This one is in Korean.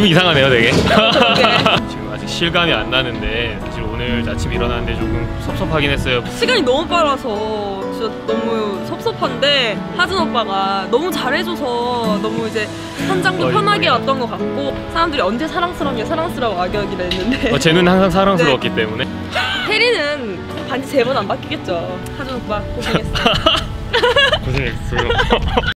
기분 이상하네요 되게. 지금 아직 실감이 안 나는데 사실 오늘 아침 일어났는데 조금 섭섭하긴 했어요. 시간이 너무 빨라서 진짜 너무 섭섭한데 하준 오빠가 너무 잘해줘서 너무 이제 현장도 어이, 편하게 어이. 왔던 것 같고 사람들이 언제 사랑스럽냐 사랑스러워 악역이라 했는데. 어, 쟤는 항상 사랑스러웠기 네. 때문에? 혜리는 반지 세 번 안 바뀌겠죠. 하준 오빠 고생했어 고생했어요.